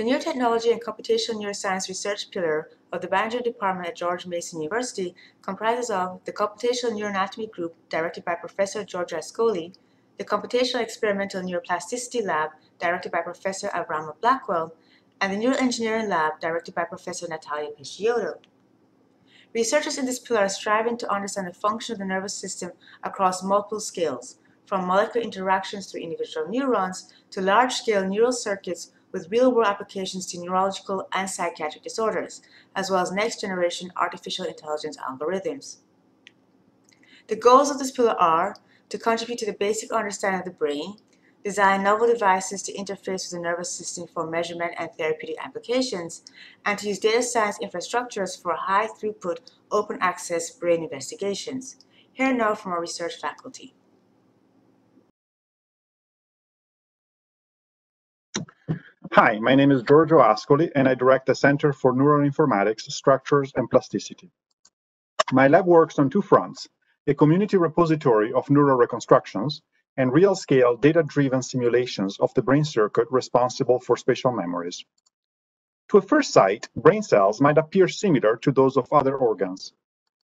The New Neurotechnology and Computational Neuroscience Research Pillar of the Biology Department at George Mason University comprises of the Computational Neuroanatomy Group, directed by Professor Giorgio Ascoli, the Computational Experimental Neuroplasticity Lab, directed by Professor Avrama Blackwell, and the Neuroengineering Lab, directed by Professor Nathalia Peixoto. Researchers in this pillar are striving to understand the function of the nervous system across multiple scales, from molecular interactions through individual neurons to large-scale neural circuits with real-world applications to neurological and psychiatric disorders, as well as next-generation artificial intelligence algorithms. The goals of this pillar are to contribute to the basic understanding of the brain, design novel devices to interface with the nervous system for measurement and therapeutic applications, and to use data science infrastructures for high throughput, open access brain investigations. Here now from our research faculty. Hi, my name is Giorgio Ascoli, and I direct the Center for Neuroinformatics, Structures, and Plasticity. My lab works on two fronts, a community repository of neural reconstructions and real-scale data-driven simulations of the brain circuit responsible for spatial memories. To a first sight, brain cells might appear similar to those of other organs,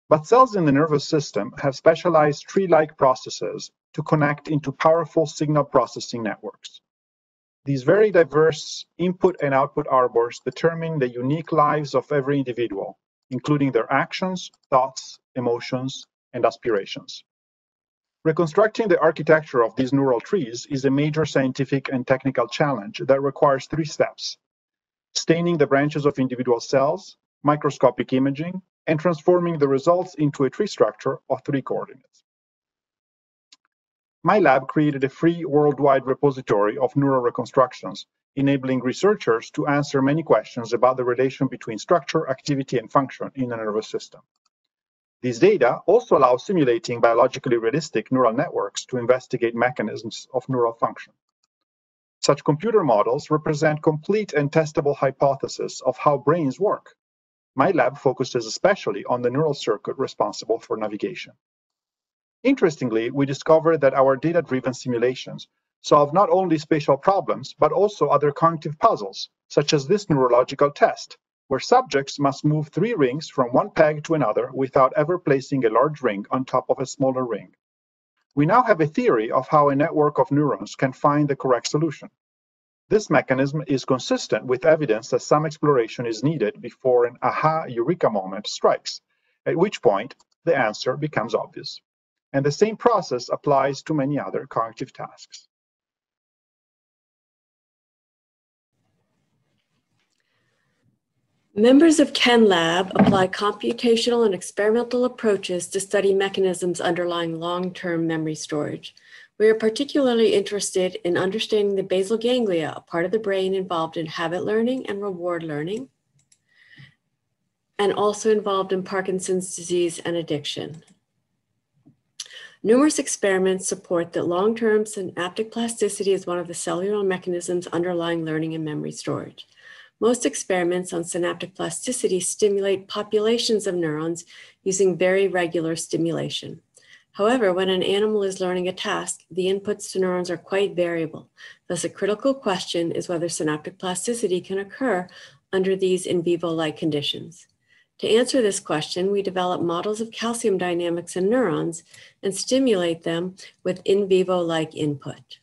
but cells in the nervous system have specialized tree-like processes to connect into powerful signal processing networks. These very diverse input and output arbors determine the unique lives of every individual, including their actions, thoughts, emotions, and aspirations. Reconstructing the architecture of these neural trees is a major scientific and technical challenge that requires three steps. Staining the branches of individual cells, microscopic imaging, and transforming the results into a tree structure of three coordinates my lab created a free worldwide repository of neural reconstructions, enabling researchers to answer many questions about the relation between structure, activity, and function in the nervous system. These data also allow simulating biologically realistic neural networks to investigate mechanisms of neural function. Such computer models represent complete and testable hypotheses of how brains work. My lab focuses especially on the neural circuit responsible for navigation. Interestingly, we discovered that our data-driven simulations solve not only spatial problems, but also other cognitive puzzles, such as this neurological test, where subjects must move three rings from one peg to another without ever placing a large ring on top of a smaller ring. We now have a theory of how a network of neurons can find the correct solution. This mechanism is consistent with evidence that some exploration is needed before an aha eureka moment strikes, at which point the answer becomes obvious and the same process applies to many other cognitive tasks. Members of Ken Lab apply computational and experimental approaches to study mechanisms underlying long-term memory storage. We are particularly interested in understanding the basal ganglia, a part of the brain involved in habit learning and reward learning, and also involved in Parkinson's disease and addiction. Numerous experiments support that long-term synaptic plasticity is one of the cellular mechanisms underlying learning and memory storage. Most experiments on synaptic plasticity stimulate populations of neurons using very regular stimulation. However, when an animal is learning a task, the inputs to neurons are quite variable. Thus, a critical question is whether synaptic plasticity can occur under these in vivo-like conditions. To answer this question, we develop models of calcium dynamics in neurons and stimulate them with in vivo-like input.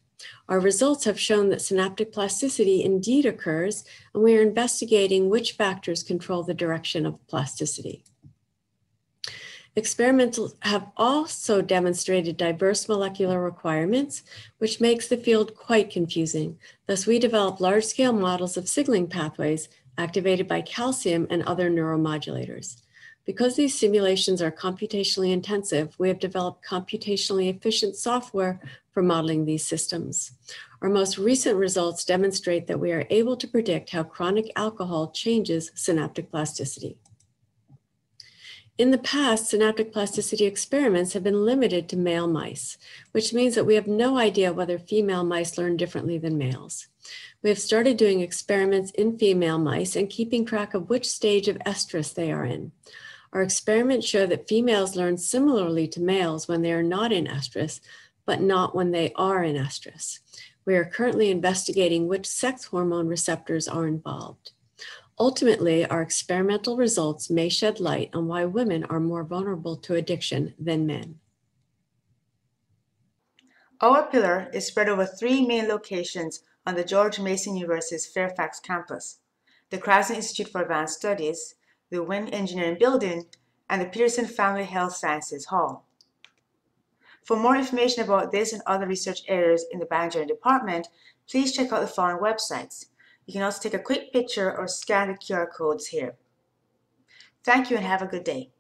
Our results have shown that synaptic plasticity indeed occurs, and we are investigating which factors control the direction of plasticity. Experiments have also demonstrated diverse molecular requirements, which makes the field quite confusing. Thus, we develop large-scale models of signaling pathways activated by calcium and other neuromodulators. Because these simulations are computationally intensive, we have developed computationally efficient software for modeling these systems. Our most recent results demonstrate that we are able to predict how chronic alcohol changes synaptic plasticity. In the past, synaptic plasticity experiments have been limited to male mice, which means that we have no idea whether female mice learn differently than males. We have started doing experiments in female mice and keeping track of which stage of estrus they are in. Our experiments show that females learn similarly to males when they are not in estrus, but not when they are in estrus. We are currently investigating which sex hormone receptors are involved. Ultimately, our experimental results may shed light on why women are more vulnerable to addiction than men. Our pillar is spread over three main locations on the George Mason University's Fairfax campus the Krasnow Institute for Advanced Studies, the Nguyen Engineering Building, and the Peterson Family Health Sciences Hall. For more information about this and other research areas in the Bioengineering Department, please check out the following websites. You can also take a quick picture or scan the QR codes here. Thank you and have a good day.